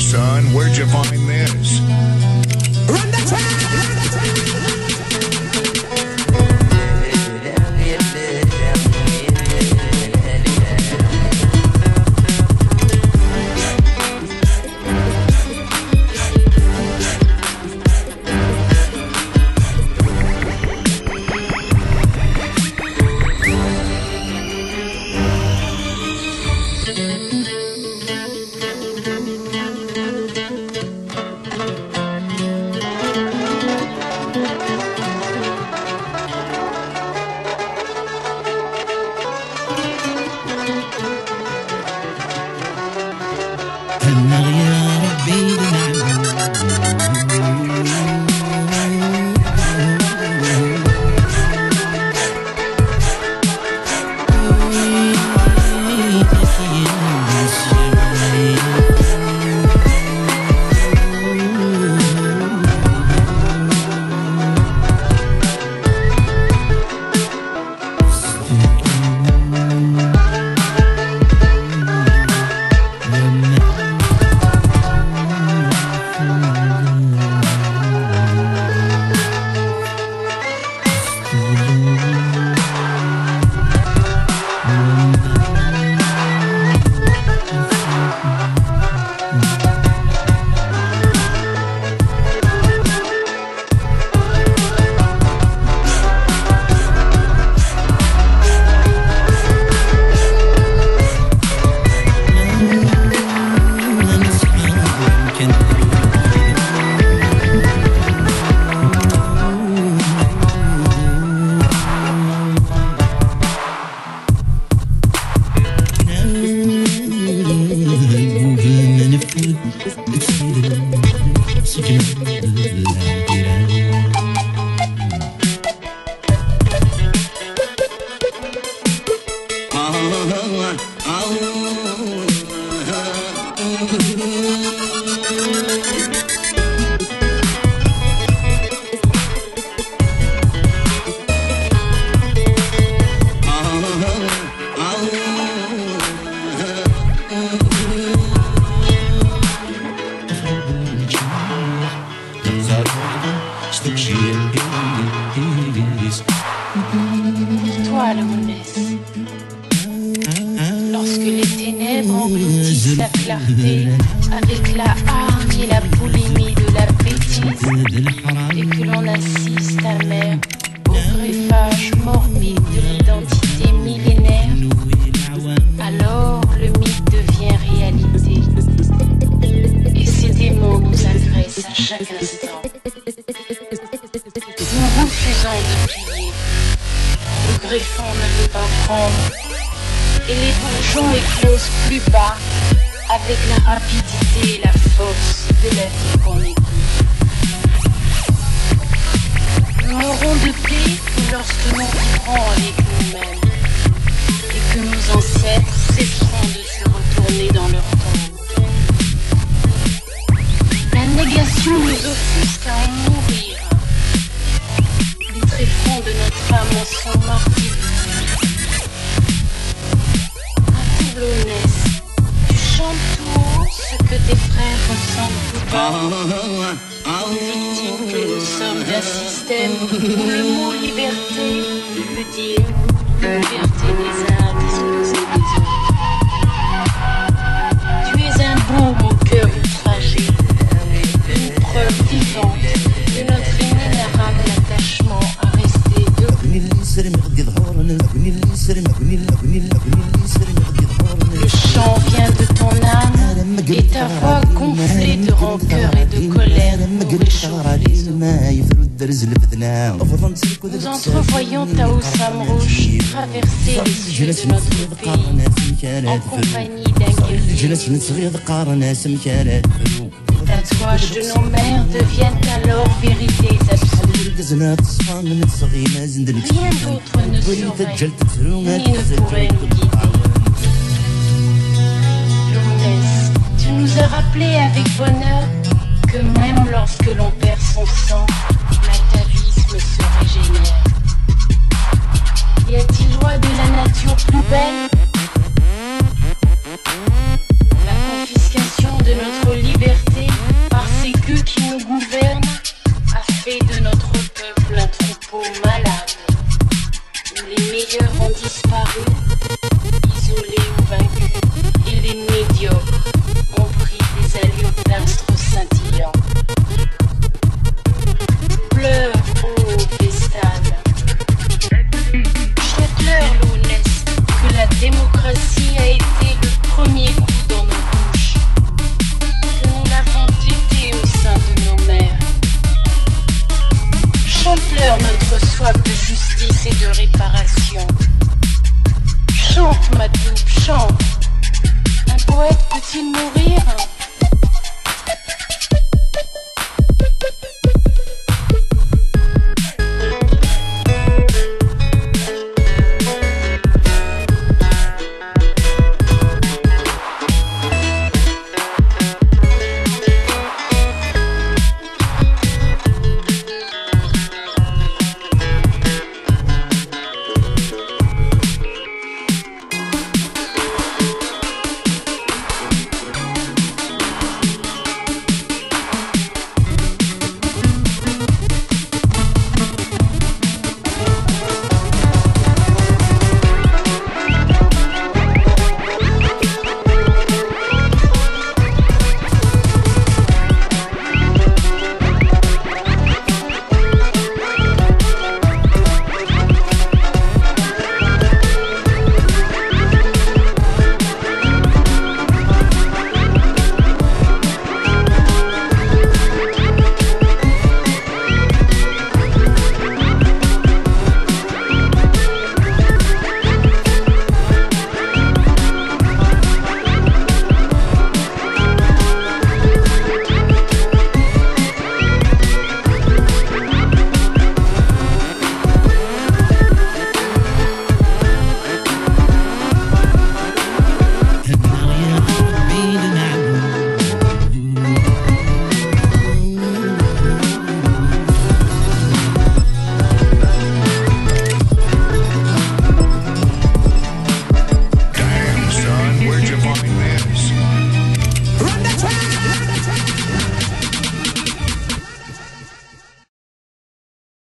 son. Where'd you find this? Run the track! another Toi, Lounès, lorsque les ténèbres engloutissent la clarté avec la hargne et la boulimie de la bêtise, et que l'on assiste amer au greffage morbide de l'identité millénaire, alors le mythe devient réalité. Et ces démons nous agressent à chaque instant. Nous refusons de plier. Le greffon ne veut pas prendre. Et les bourgeons éclosent plus bas avec la rapidité et la force de la qu'on. Où le mot liberté veut dire liberté des nous entrevoyons Tao Samrouche traverser les cieux de notre pays en compagnie d'un guerrier. Les tatouages de nos mères deviennent alors vérités absolues. Rien d'autre ne surveille, ni ne pourrait nous guider. Tu nous as rappelé avec bonheur que même lorsque l'on perd son sang, l'atavisme se régénère. Y a-t-il joie de la nature plus belle? La confiscation de notre liberté par ces gueux qui nous gouvernent a fait de notre peuple un troupeau malade, les meilleurs ont disparu, isolés ou vaincus, et les médiocres. I can move it.